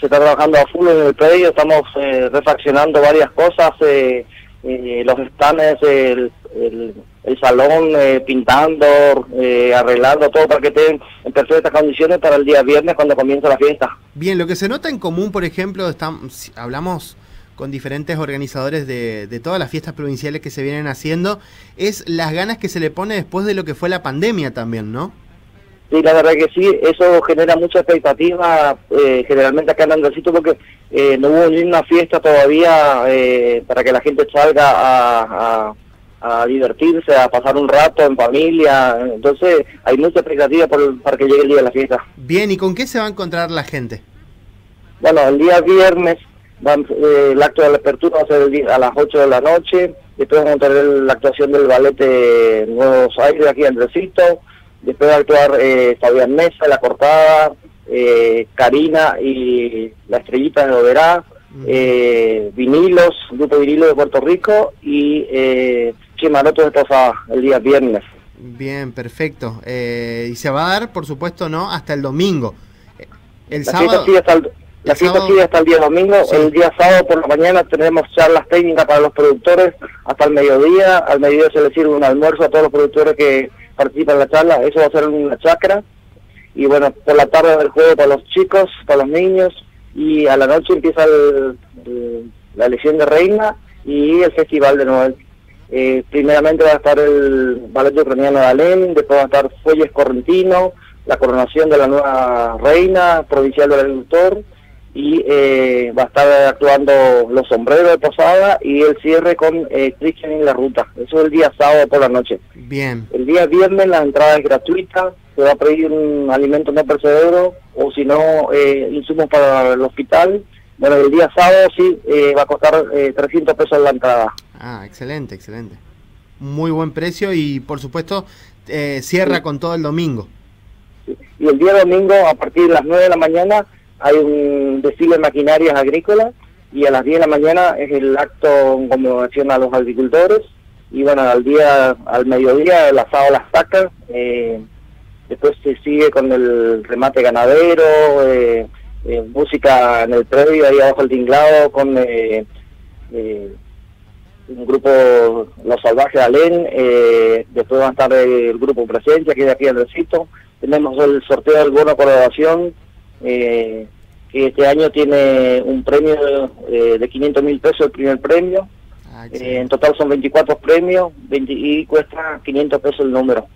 Se está trabajando a full en el predio, estamos eh, refaccionando varias cosas, eh, eh, los estanes, el, el, salón, eh, pintando, eh, arreglando todo para que estén en perfectas condiciones para el día viernes cuando comienza la fiesta. Bien, lo que se nota en común, por ejemplo, estamos, hablamos con diferentes organizadores de, de, todas las fiestas provinciales que se vienen haciendo, es las ganas que se le pone después de lo que fue la pandemia también, ¿no? Sí, la verdad que sí, eso genera mucha expectativa eh, generalmente acá en Andresito porque eh, no hubo ni una fiesta todavía eh, para que la gente salga a, a, divertirse, a pasar un rato en familia, entonces hay mucha expectativa por, para que llegue el día de la fiesta. Bien, ¿y con qué se va a encontrar la gente? Bueno, el día viernes el acto de la apertura va a ser el día, a las 8 de la noche, después vamos a tener la actuación del ballet Nuevos Aires aquí en Andresito, después de actuar eh, Fabián Mesa, La Cortada, eh, Karina y La Estrellita de Oberá, eh, Vinilos, Grupo Vinilo de Puerto Rico y eh, Chimaroto de Posada el día viernes. Bien, perfecto. Eh, y se va a dar, por supuesto, ¿no? Hasta el domingo. El la sábado... Fiesta hasta el, la fiesta sigue hasta el día domingo. El día sábado por la mañana tenemos charlas técnicas para los productores hasta el mediodía. Al mediodía se les sirve un almuerzo a todos los productores que participa en la charla, eso va a ser una chacra. Y bueno, por la tarde del juego para los chicos, para los niños, y a la noche empieza la elección de reina y el festival de Noel. Eh, primeramente va a estar el ballet ucraniano de Alén, después va a estar Fuelles Correntino, la coronación de la nueva reina provincial del agricultor, y eh, va a estar actuando los sombreros de Posada y el cierre con eh, Cristian en la ruta. Eso es el día sábado por la noche. Bien. El día viernes la entrada es gratuita, se va a pedir un alimento no percebero o si no, eh, insumos para el hospital. Bueno, el día sábado sí eh, va a costar 300 pesos la entrada. Ah, excelente, excelente. Muy buen precio y por supuesto cierra con todo el domingo. Y el día domingo a partir de las 9 de la mañana hay un desfile de maquinarias agrícolas y a las 10 de la mañana es el acto en conmemoración a los agricultores. Y bueno, al día, al mediodía el asado las tacas, eh, después se sigue con el remate ganadero, eh, eh, música en el predio, ahí abajo el tinglado con un grupo Los Salvajes Alén, después va a estar el grupo Presencia, que es de aquí del recito, tenemos el sorteo del bono colaboración eh, que este año tiene un premio eh, de 500 mil pesos el primer premio. Ah, eh, en total son 24 premios y cuesta 500 pesos el número.